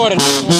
Rồi.